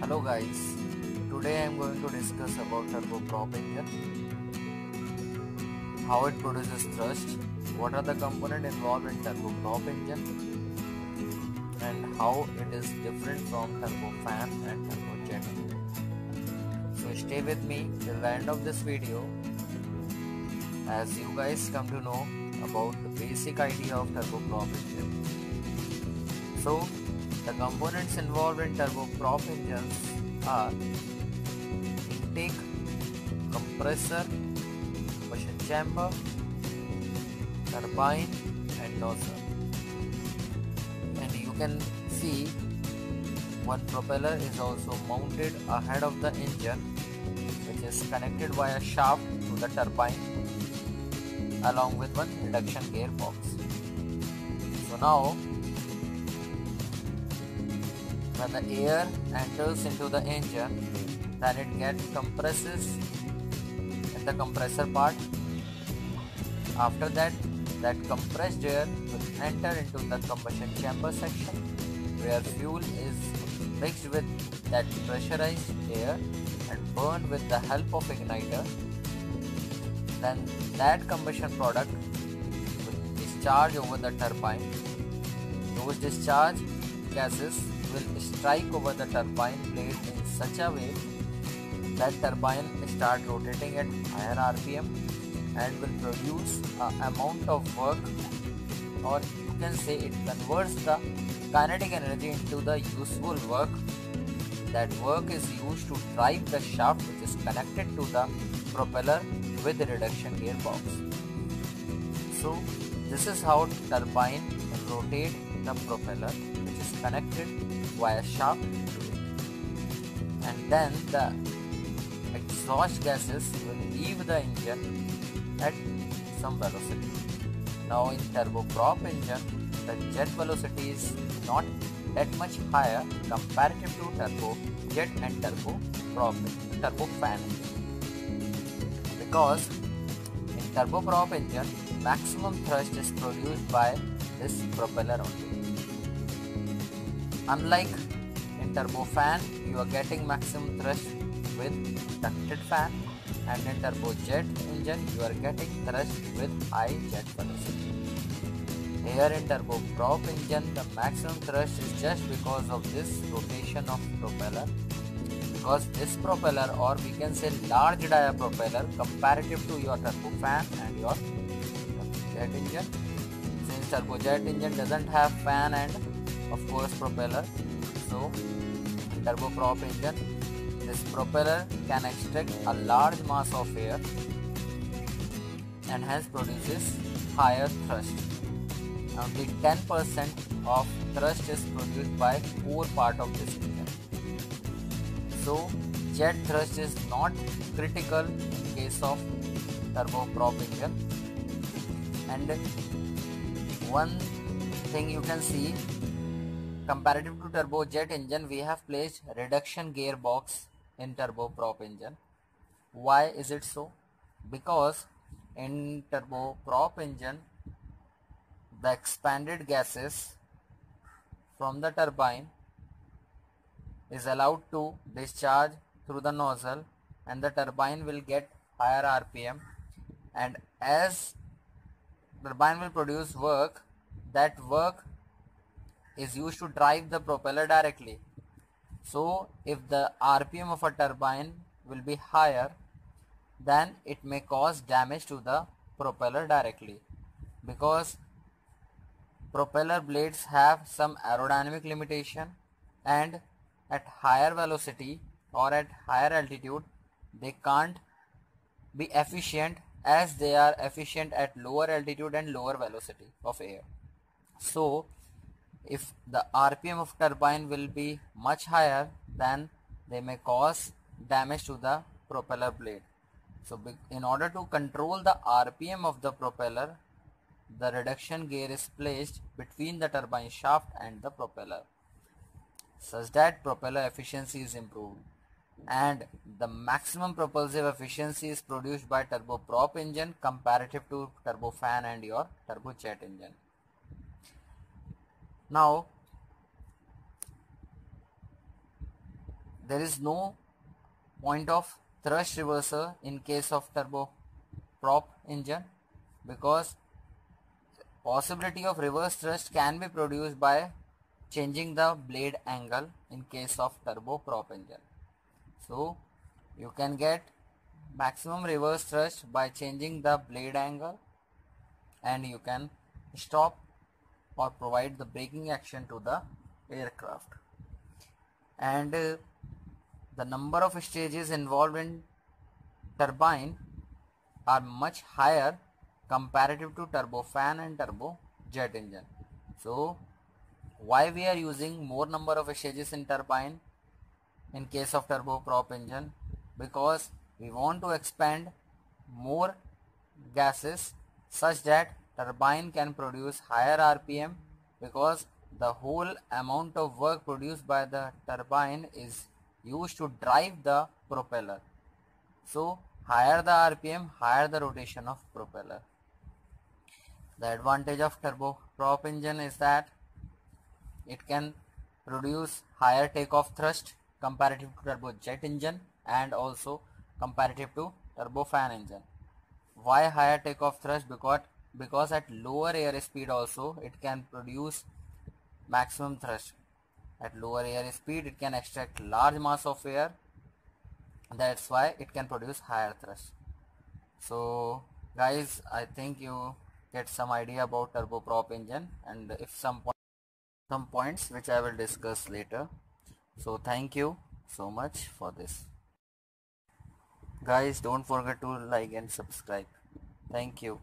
Hello guys, today I am going to discuss about turboprop engine, how it produces thrust, what are the components involved in turboprop engine, and how it is different from turbofan and turbojet. So stay with me till the end of this video as you guys come to know about the basic idea of turboprop engine. So the components involved in turboprop engines are intake, compressor, combustion chamber, turbine and nozzle. And you can see one propeller is also mounted ahead of the engine which is connected via shaft to the turbine along with one reduction gearbox. So now when the air enters into the engine then it gets compresses in the compressor part. After that that compressed air will enter into the combustion chamber section where fuel is mixed with that pressurized air and burned with the help of igniter. Then that combustion product will discharge over the turbine. Those discharge gases will strike over the turbine blade in such a way that turbine start rotating at higher RPM and will produce amount of work or you can say it converts the kinetic energy into the useful work that work is used to drive the shaft which is connected to the propeller with the reduction gearbox. So this is how turbine rotate the propeller which is connected via shaft to it. And then the exhaust gases will leave the engine at some velocity. Now in turboprop engine, the jet velocity is not that much higher comparative to turbo jet and turboprop turbofan because in turboprop engine maximum thrust is produced by this propeller only. Unlike in turbofan, you are getting maximum thrust with ducted fan and in turbojet engine you are getting thrust with high jet velocity. Here in turboprop engine the maximum thrust is just because of this rotation of propeller because this propeller or we can say large dia propeller comparative to your turbofan and your jet engine since turbojet engine doesn't have fan and of course propeller so turboprop engine this propeller can extract a large mass of air and hence produces higher thrust. Only 10% of thrust is produced by core part of this engine. So jet thrust is not critical in case of turboprop engine. And one thing you can see comparative to turbojet engine we have placed reduction gearbox in turboprop engine. Why is it so? Because in turboprop engine the expanded gases from the turbine is allowed to discharge through the nozzle and the turbine will get higher rpm and as turbine will produce work that work is used to drive the propeller directly. So if the RPM of a turbine will be higher then it may cause damage to the propeller directly because propeller blades have some aerodynamic limitation and at higher velocity or at higher altitude they can't be efficient as they are efficient at lower altitude and lower velocity of air. So if the RPM of turbine will be much higher then they may cause damage to the propeller blade. So in order to control the RPM of the propeller the reduction gear is placed between the turbine shaft and the propeller such that propeller efficiency is improved and the maximum propulsive efficiency is produced by turboprop engine comparative to turbofan and your turbojet engine. Now there is no point of thrust reversal in case of turboprop engine because possibility of reverse thrust can be produced by changing the blade angle in case of turboprop engine. So you can get maximum reverse thrust by changing the blade angle and you can stop or provide the braking action to the aircraft. And uh, the number of stages involved in turbine are much higher comparative to turbofan and turbojet engine. So why we are using more number of stages in turbine in case of turboprop engine because we want to expand more gases such that turbine can produce higher RPM because the whole amount of work produced by the turbine is used to drive the propeller. So higher the RPM, higher the rotation of propeller. The advantage of turboprop engine is that it can produce higher takeoff thrust comparative to turbojet engine and also comparative to turbofan engine. Why higher takeoff thrust? Because because at lower air speed also it can produce maximum thrust. At lower air speed it can extract large mass of air that's why it can produce higher thrust. So guys I think you get some idea about turboprop engine and if some some points which I will discuss later. So thank you so much for this. Guys don't forget to like and subscribe. Thank you.